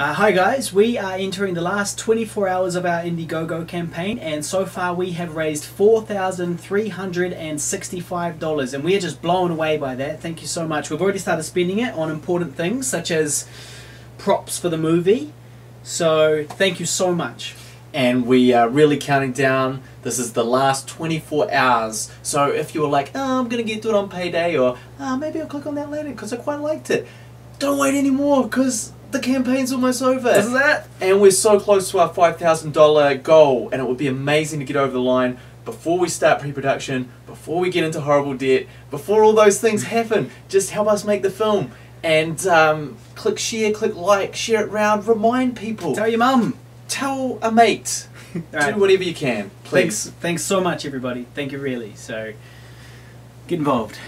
Uh, hi guys, we are entering the last 24 hours of our Indiegogo campaign and so far we have raised $4,365 and we are just blown away by that. Thank you so much. We've already started spending it on important things such as props for the movie. So thank you so much. and we are really counting down. This is the last 24 hours. So if you were like, oh, I'm going to get to it on payday, or oh, maybe I'll click on that later because I quite liked it, don't wait anymore because the campaign's almost over. Isn't that? And we're so close to our $5,000 goal, and it would be amazing to get over the line before we start pre production, before we get into horrible debt, before all those things happen. Just help us make the film. And um, click share, click like, share it round, remind people Tell your mum. tell a mate. Alright. Do whatever you can, please. Thanks, thanks so much everybody. Thank you really. So get involved.